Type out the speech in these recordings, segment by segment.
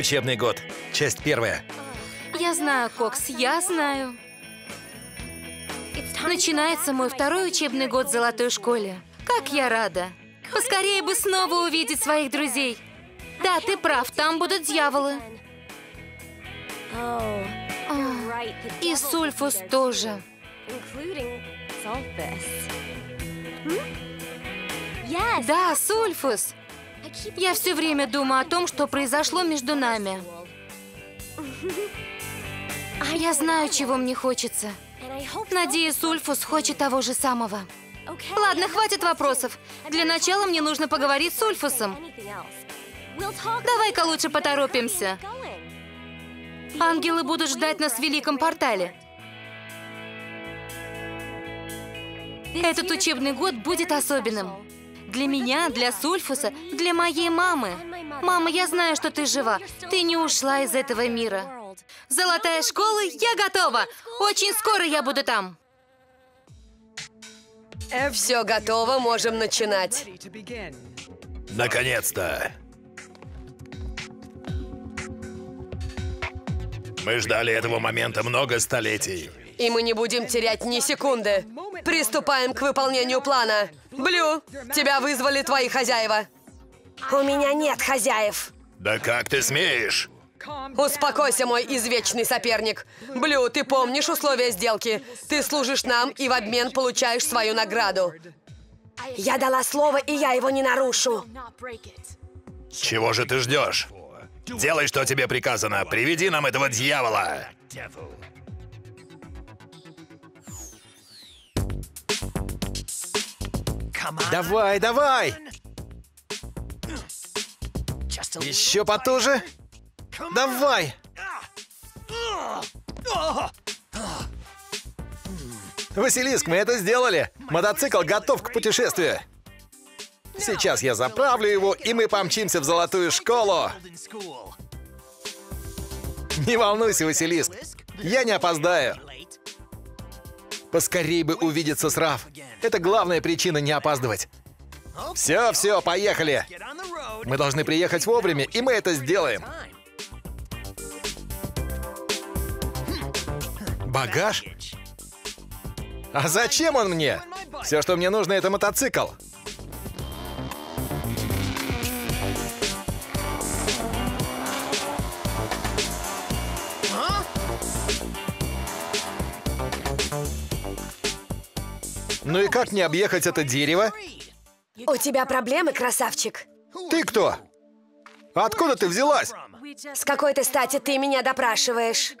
учебный год. Часть первая. Я знаю, Кокс, я знаю. Начинается мой второй учебный год в золотой школе. Как я рада. Поскорее бы снова увидеть своих друзей. Да, ты прав, там будут дьяволы. И Сульфус тоже. Да, Сульфус. Я все время думаю о том, что произошло между нами. Я знаю, чего мне хочется. Надеюсь, Сульфус хочет того же самого. Ладно, хватит вопросов. Для начала мне нужно поговорить с talk Давай-ка лучше поторопимся. Ангелы будут ждать нас в Великом Портале. Этот учебный год будет особенным. Для меня, для Сульфуса, для моей мамы. Мама, я знаю, что ты жива. Ты не ушла из этого мира. Золотая школа, я готова. Очень скоро я буду там. Все готово, можем начинать. Наконец-то. Мы ждали этого момента много столетий. И мы не будем терять ни секунды. Приступаем к выполнению плана. Блю, тебя вызвали твои хозяева. У меня нет хозяев. Да как ты смеешь? Успокойся, мой извечный соперник. Блю, ты помнишь условия сделки? Ты служишь нам и в обмен получаешь свою награду. Я дала слово, и я его не нарушу. Чего же ты ждешь? Делай, что тебе приказано. Приведи нам этого дьявола. Давай, давай! Еще потуже. Давай! Василиск, мы это сделали. Мотоцикл готов к путешествию. Сейчас я заправлю его, и мы помчимся в золотую школу. Не волнуйся, Василиск. Я не опоздаю. Поскорей бы увидеться с Раф. Это главная причина не опаздывать. Все, все, поехали. Мы должны приехать вовремя, и мы это сделаем. Багаж? А зачем он мне? Все, что мне нужно, это мотоцикл. Ну и как мне объехать это дерево? У тебя проблемы, красавчик? Ты кто? Откуда ты взялась? С какой-то стати ты меня допрашиваешь?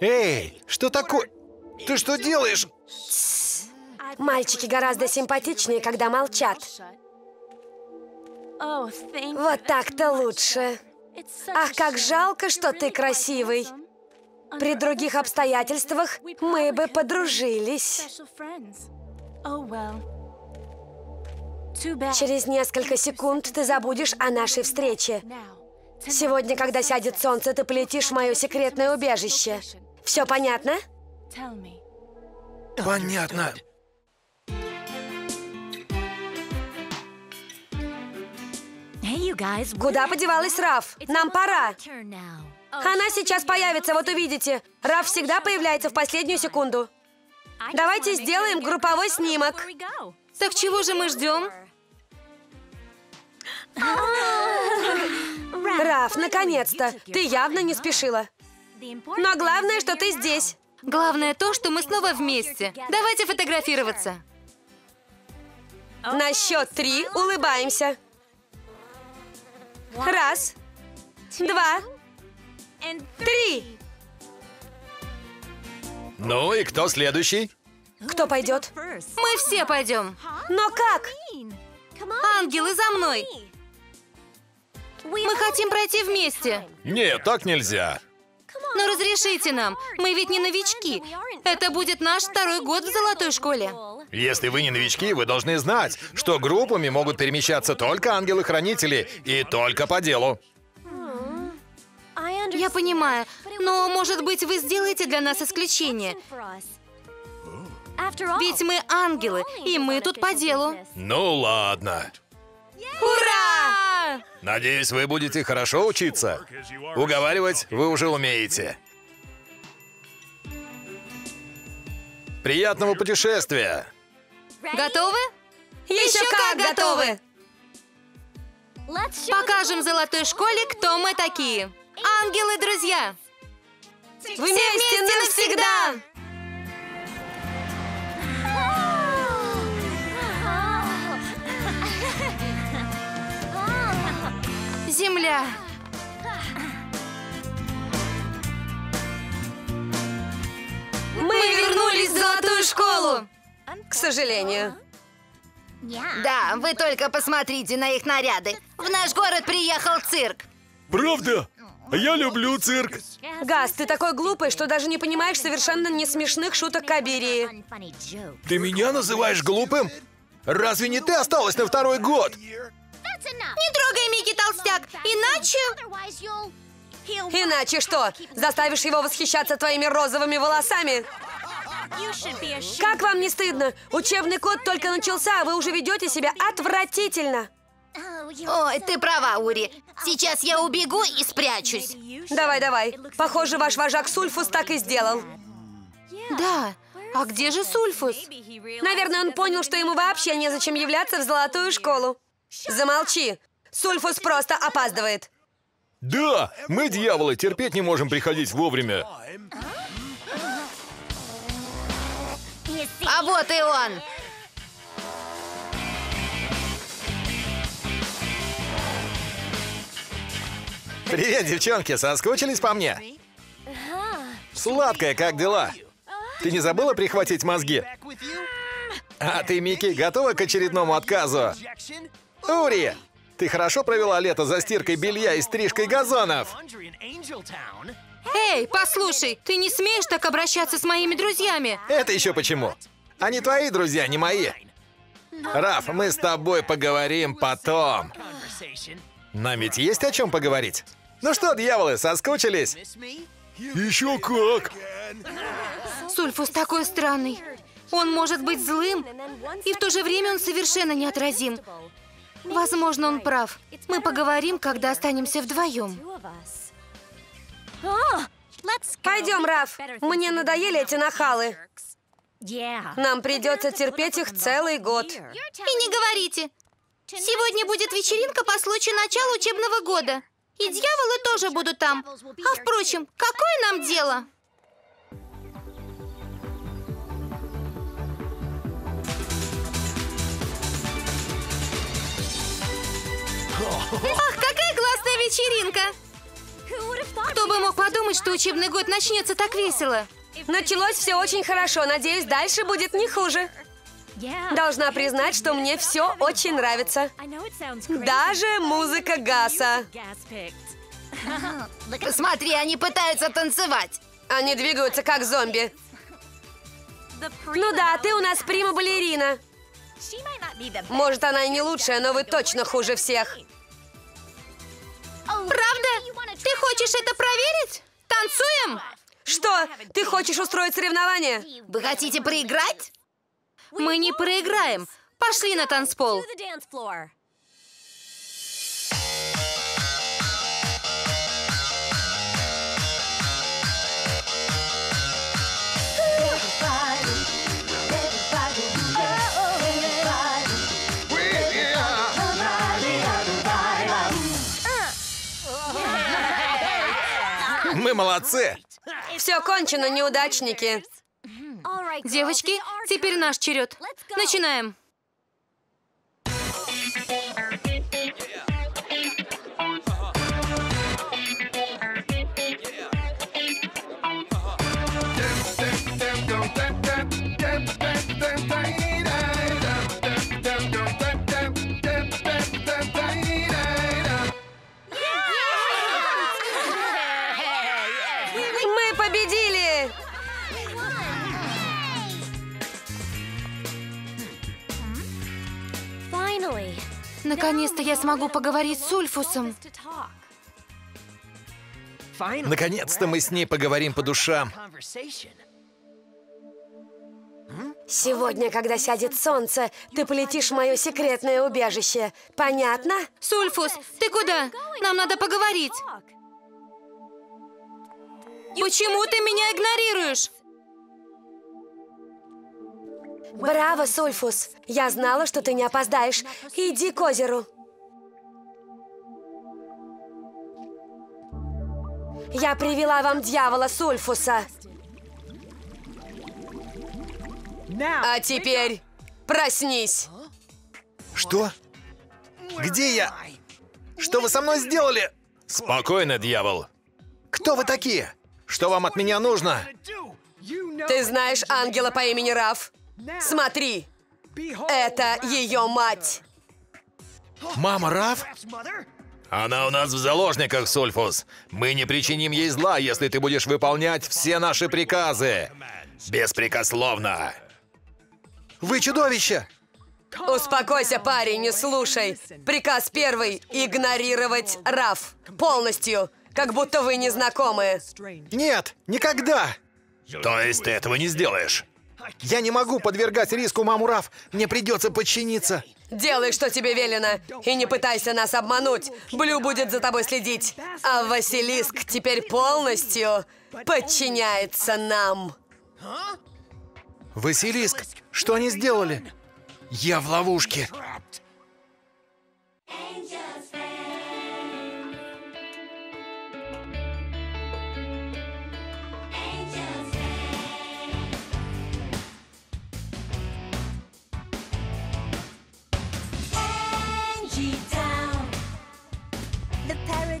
Эй, что такое? Ты что делаешь? Мальчики гораздо симпатичнее, когда молчат. Вот так-то лучше. Ах, как жалко, что ты красивый. При других обстоятельствах мы бы подружились. Через несколько секунд ты забудешь о нашей встрече. Сегодня, когда сядет солнце, ты полетишь в мое секретное убежище. Все понятно? Понятно. Куда подевалась Раф? Нам пора. Now. Она сейчас появится, вот увидите. Раф всегда появляется в последнюю секунду. Давайте сделаем групповой снимок. Так чего же мы ждем? Раф, наконец-то. Ты явно не спешила. Но главное, что ты здесь. Главное то, что мы снова вместе. Давайте фотографироваться. На счет три улыбаемся. Раз, два, три. Ну и кто следующий? Кто пойдет? Мы все пойдем. Но как? Ангелы за мной. Мы хотим пройти вместе. Нет, так нельзя. Но разрешите нам. Мы ведь не новички. Это будет наш второй год в золотой школе. Если вы не новички, вы должны знать, что группами могут перемещаться только ангелы-хранители и только по делу. Я понимаю, но, может быть, вы сделаете для нас исключение. Ведь мы ангелы, и мы тут по делу. Ну ладно. Ура! Надеюсь, вы будете хорошо учиться. Уговаривать вы уже умеете. Приятного путешествия! Готовы? Еще как готовы! Покажем золотой школе, кто мы такие. Ангелы-друзья! Вместе, вместе навсегда! Земля! Мы вернулись в золотую школу! К сожалению. Да, вы только посмотрите на их наряды. В наш город приехал цирк. Правда? Я люблю цирк. Газ, ты такой глупый, что даже не понимаешь совершенно не смешных шуток Кабирии. Ты меня называешь глупым? Разве не ты осталась на второй год? Не трогай Микки Толстяк, иначе... Иначе что? Заставишь его восхищаться твоими розовыми волосами? Как вам не стыдно? Учебный год только начался, а вы уже ведете себя отвратительно. Ой, ты права, Ури. Сейчас я убегу и спрячусь. Давай, давай. Похоже, ваш вожак Сульфус так и сделал. Да, а где же Сульфус? Наверное, он понял, что ему вообще незачем являться в золотую школу. Замолчи. Сульфус просто опаздывает. Да, мы, дьяволы, терпеть не можем приходить вовремя. А вот и он. Привет, девчонки, соскучились по мне? Сладкая, как дела? Ты не забыла прихватить мозги? А ты, Микки, готова к очередному отказу? Ури, ты хорошо провела лето за стиркой белья и стрижкой газонов? Эй, послушай, ты не смеешь так обращаться с моими друзьями. Это еще почему? Они твои друзья, не мои. Раф, мы с тобой поговорим потом. Нам ведь есть о чем поговорить? Ну что, дьяволы, соскучились? Еще как! Сульфус такой странный. Он может быть злым, и в то же время он совершенно неотразим. Возможно, он прав. Мы поговорим, когда останемся вдвоем. Пойдем, Раф. Мне надоели эти нахалы. Нам придется терпеть их целый год. И не говорите. Сегодня будет вечеринка по случаю начала учебного года. И дьяволы тоже будут там. А впрочем, какое нам дело? Ах, какая классная вечеринка! Кто бы мог подумать, что учебный год начнется так весело? Началось все очень хорошо. Надеюсь, дальше будет не хуже. Должна признать, что мне все очень нравится. Даже музыка Гаса. Смотри, они пытаются танцевать. Они двигаются как зомби. Ну да, ты у нас прима-балерина. Может, она и не лучшая, но вы точно хуже всех. Правда? Ты хочешь это проверить? Танцуем? Что? Ты хочешь устроить соревнование? Вы хотите проиграть? Мы не проиграем! Пошли на танцпол! Мы молодцы! Все кончено, неудачники! Девочки, теперь наш черед. Начинаем. Наконец-то я смогу поговорить с Ульфусом. Наконец-то мы с ней поговорим по душам. Сегодня, когда сядет солнце, ты полетишь в мое секретное убежище. Понятно? Сульфус, ты куда? Нам надо поговорить. Почему ты меня игнорируешь? Браво, Сульфус! Я знала, что ты не опоздаешь. Иди к озеру. Я привела вам дьявола Сульфуса. А теперь проснись. Что? Где я? Что вы со мной сделали? Спокойно, дьявол. Кто вы такие? Что вам от меня нужно? Ты знаешь ангела по имени Раф? Смотри, это ее мать. Мама Раф? Она у нас в заложниках, Сульфус. Мы не причиним ей зла, если ты будешь выполнять все наши приказы. Беспрекословно. Вы чудовище! Успокойся, парень, не слушай. Приказ первый – игнорировать Раф. Полностью. Как будто вы не знакомы. Нет, никогда! То есть ты этого не сделаешь? Я не могу подвергать риску маму Раф. Мне придется подчиниться. Делай, что тебе велено, и не пытайся нас обмануть. Блю будет за тобой следить, а Василиск теперь полностью подчиняется нам. Василиск, что они сделали? Я в ловушке.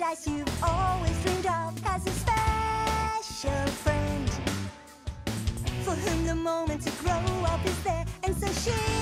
Paradise you've always dreamed of has a special friend. For whom the moment to grow up is there, and so she